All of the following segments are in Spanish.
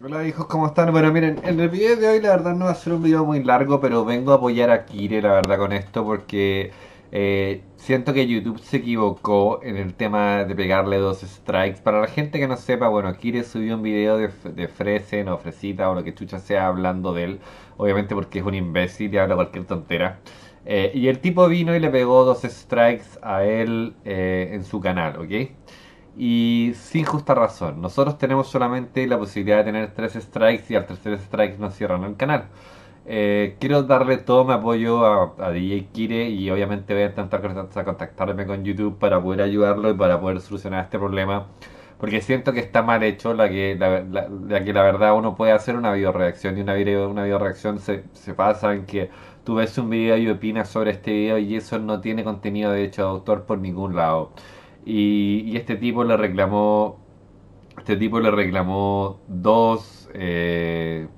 Hola hijos, ¿cómo están? Bueno, miren, en el video de hoy la verdad no va a ser un video muy largo, pero vengo a apoyar a Kire, la verdad, con esto, porque eh, siento que YouTube se equivocó en el tema de pegarle dos strikes. Para la gente que no sepa, bueno, Kire subió un video de, de Fresen o Fresita o lo que chucha sea hablando de él, obviamente porque es un imbécil y habla cualquier tontera. Eh, y el tipo vino y le pegó dos strikes a él eh, en su canal, ¿ok? Y sin justa razón. Nosotros tenemos solamente la posibilidad de tener tres strikes y al tercer strike nos cierran el canal. Eh, quiero darle todo mi apoyo a, DJ Kire y obviamente voy a intentar contactarme con YouTube para poder ayudarlo y para poder solucionar este problema. Porque siento que está mal hecho la que la, que la verdad uno puede hacer una video reacción y una video, una video reacción se, se pasa en que tú ves un video y opinas sobre este video y eso no tiene contenido de hecho de autor por ningún lado. Y, este tipo le reclamó, este tipo le reclamó dos, eh,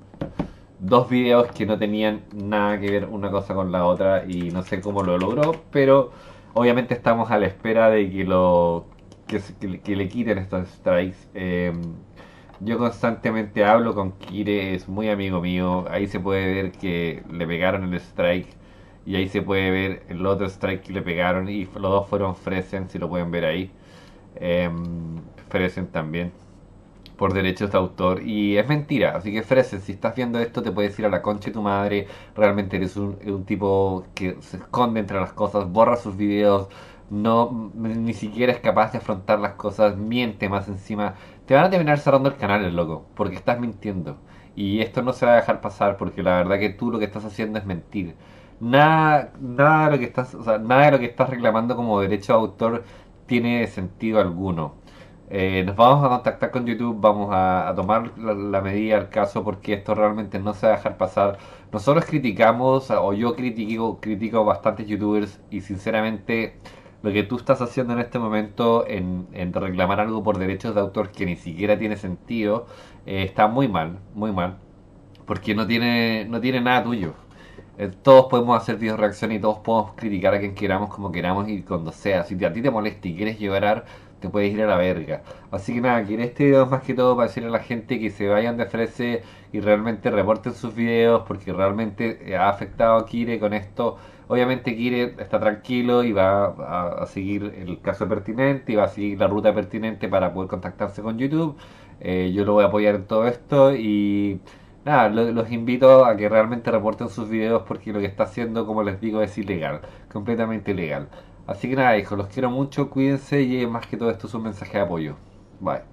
dos videos que no tenían nada que ver una cosa con la otra y no sé cómo lo logró, pero obviamente estamos a la espera de que lo que, le quiten estos strikes. Eh, yo constantemente hablo con Kire, es muy amigo mío. Ahí se puede ver que le pegaron el strike. Y ahí se puede ver el otro strike que le pegaron. Y los dos fueron Fresen, si lo pueden ver ahí. Eh, Fresen también. Por derechos de autor. Y es mentira. Así que Fresen, si estás viendo esto, te puedes ir a la concha de tu madre. Realmente eres un, un tipo que se esconde entre las cosas. Borra sus videos no ni siquiera es capaz de afrontar las cosas, miente más encima, te van a terminar cerrando el canal, el loco, porque estás mintiendo. Y esto no se va a dejar pasar porque la verdad que tú lo que estás haciendo es mentir. Nada, nada de lo que estás, o sea, nada de lo que estás reclamando como derecho de autor tiene sentido alguno. Eh, nos vamos a contactar con YouTube, vamos a, tomar la, medida del caso porque esto realmente no se va a dejar pasar. Nosotros criticamos, o yo critico, critico bastantes youtubers y sinceramente lo que tú estás haciendo en este momento en, reclamar algo por derechos de autor que ni siquiera tiene sentido, eh, está muy mal, muy mal, porque no tiene, no tiene nada tuyo. Eh, todos podemos hacer video reacción y todos podemos criticar a quien queramos como queramos y cuando sea. Si a ti te molesta y quieres llorar, te puedes ir a la verga. Así que nada, que en este video más que todo para decirle a la gente que se vayan de frese y realmente reporten sus videos porque realmente ha afectado a Kire con esto. Obviamente Kire está tranquilo y va a, seguir el caso pertinente y va a seguir la ruta pertinente para poder contactarse con YouTube. Eh, yo lo voy a apoyar en todo esto y nada, los invito a que realmente reporten sus videos porque lo que está haciendo, como les digo, es ilegal, completamente ilegal. Así que nada, hijos, los quiero mucho, cuídense y más que todo esto es un mensaje de apoyo. Bye.